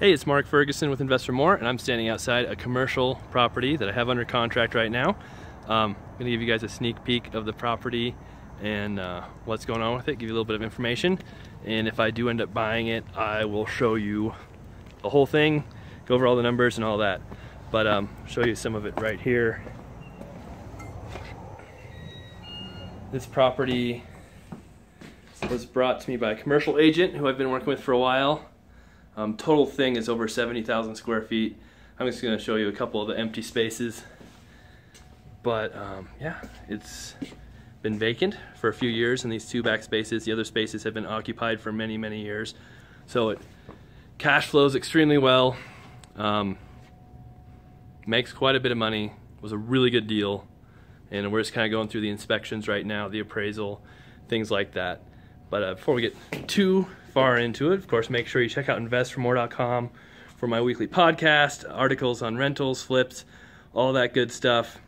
Hey, it's Mark Ferguson with InvestFourMore, and I'm standing outside a commercial property that I have under contract right now. Um, I'm gonna give you guys a sneak peek of the property and uh, what's going on with it, give you a little bit of information. And if I do end up buying it, I will show you the whole thing, go over all the numbers and all that. But um, show you some of it right here. This property was brought to me by a commercial agent who I've been working with for a while. Um, total thing is over 70,000 square feet. I'm just going to show you a couple of the empty spaces. But um, yeah, it's been vacant for a few years in these two back spaces. The other spaces have been occupied for many, many years. So it cash flows extremely well. Um, makes quite a bit of money. Was a really good deal. And we're just kind of going through the inspections right now, the appraisal, things like that. But uh, before we get too far into it, of course, make sure you check out investfourmore.com for my weekly podcast, articles on rentals, flips, all that good stuff.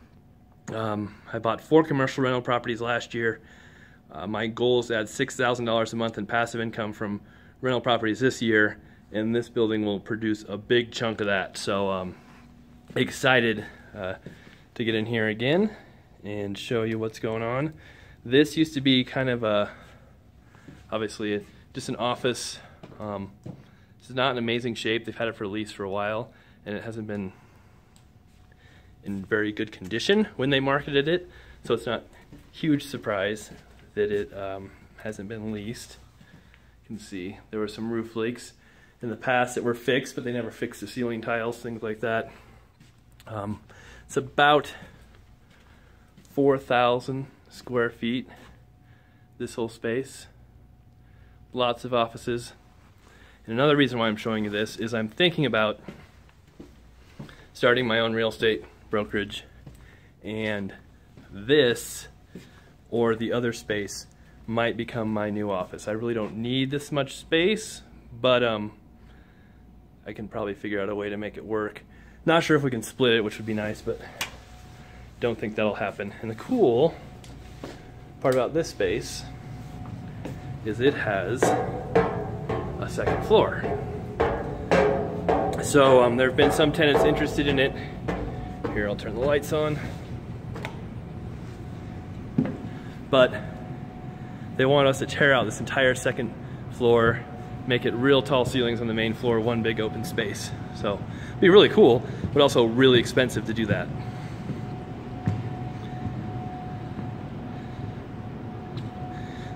Um, I bought four commercial rental properties last year. Uh, my goal is to add $6,000 a month in passive income from rental properties this year, and this building will produce a big chunk of that. So, um, excited uh, to get in here again and show you what's going on. This used to be kind of a obviously just an office. Um, it's not in amazing shape. They've had it for lease for a while, and it hasn't been in very good condition when they marketed it. So it's not huge surprise that it um, hasn't been leased. You can see there were some roof leaks in the past that were fixed, but they never fixed the ceiling tiles, things like that. Um, it's about 4,000 square feet, this whole space lots of offices. And another reason why I'm showing you this is I'm thinking about starting my own real estate brokerage and this or the other space might become my new office. I really don't need this much space, but um, I can probably figure out a way to make it work. Not sure if we can split it, which would be nice, but don't think that'll happen. And the cool part about this space is it has a second floor. So um, there have been some tenants interested in it. Here, I'll turn the lights on. But they want us to tear out this entire second floor, make it real tall ceilings on the main floor, one big open space. So it'd be really cool, but also really expensive to do that.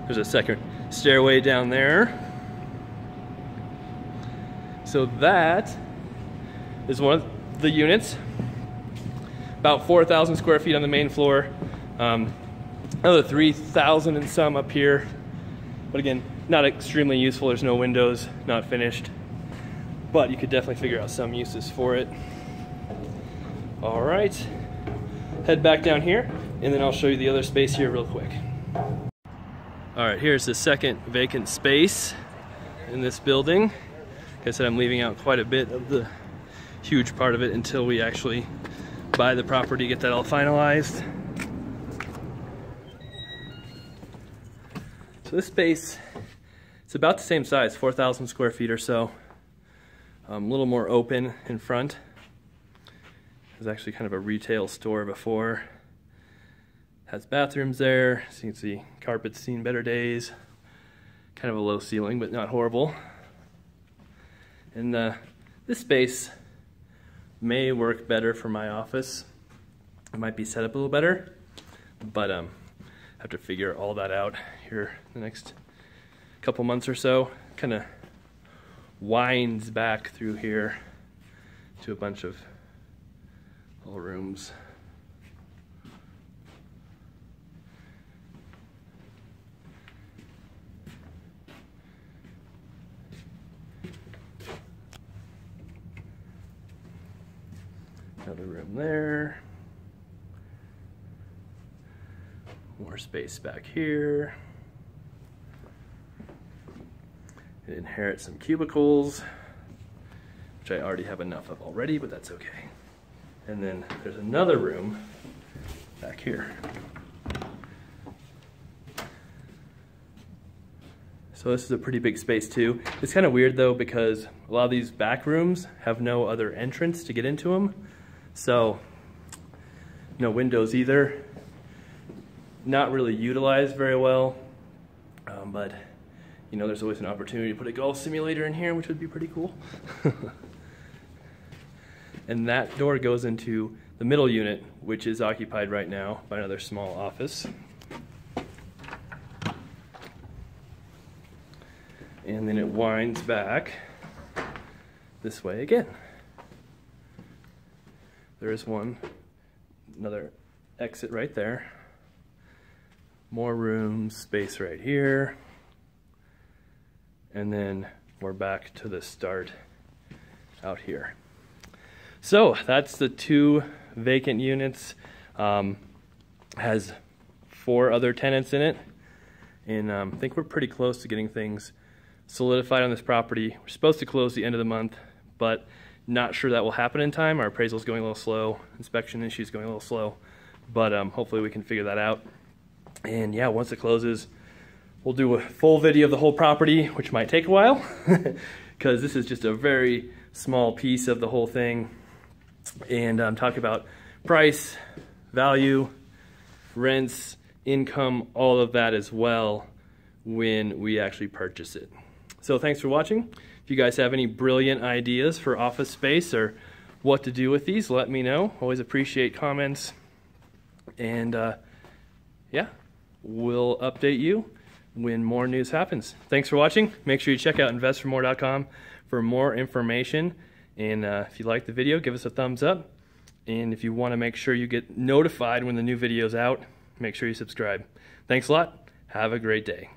There's a second stairway down there. So that is one of the units. About 4,000 square feet on the main floor. Um, another 3,000 and some up here. But again, not extremely useful. There's no windows, not finished. But you could definitely figure out some uses for it. All right, head back down here, and then I'll show you the other space here real quick. All right, here's the second vacant space in this building. Like I said, I'm leaving out quite a bit of the huge part of it until we actually buy the property, get that all finalized. So this space, it's about the same size, 4,000 square feet or so. Um, a little more open in front. It was actually kind of a retail store before. Has bathrooms there, so you can see carpet's seen better days. Kind of a low ceiling, but not horrible. And uh, this space may work better for my office. It might be set up a little better, but um, have to figure all that out here the next couple months or so. Kind of winds back through here to a bunch of little rooms. Another room there. More space back here. It inherits some cubicles, which I already have enough of already, but that's okay. And then there's another room back here. So this is a pretty big space too. It's kind of weird though because a lot of these back rooms have no other entrance to get into them. So no windows either. Not really utilized very well, um, but you know, there's always an opportunity to put a golf simulator in here, which would be pretty cool. and that door goes into the middle unit, which is occupied right now by another small office. And then it winds back this way again. There is one, another exit right there. More room, space right here. And then we're back to the start out here. So that's the two vacant units. Um, has four other tenants in it. And um, I think we're pretty close to getting things solidified on this property. We're supposed to close the end of the month, but not sure that will happen in time. Our appraisal is going a little slow. Inspection issues going a little slow, but um, hopefully we can figure that out. And yeah, once it closes, we'll do a full video of the whole property, which might take a while because this is just a very small piece of the whole thing. And um, talk about price, value, rents, income, all of that as well when we actually purchase it. So thanks for watching. If you guys have any brilliant ideas for office space or what to do with these, let me know. Always appreciate comments. And uh, yeah, we'll update you when more news happens. Thanks for watching. Make sure you check out investfourmore.com for more information. And uh, if you like the video, give us a thumbs up. And if you want to make sure you get notified when the new video is out, make sure you subscribe. Thanks a lot. Have a great day.